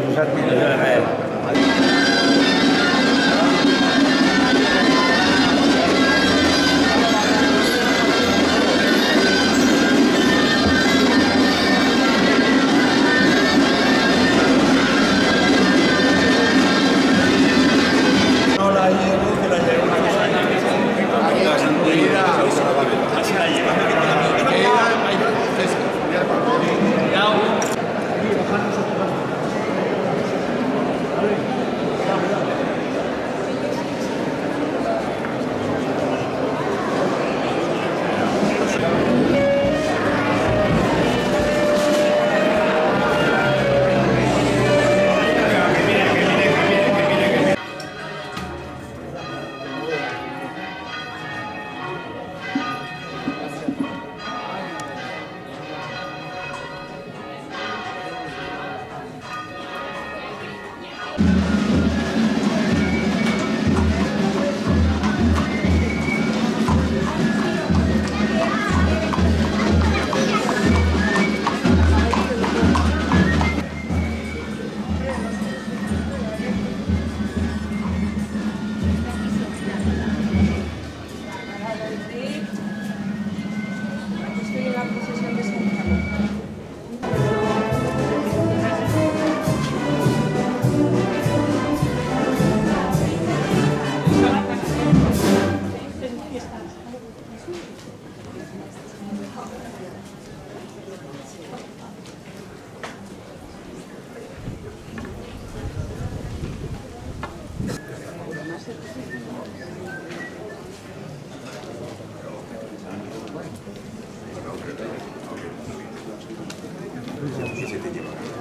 في المشاركه في 見せていけば。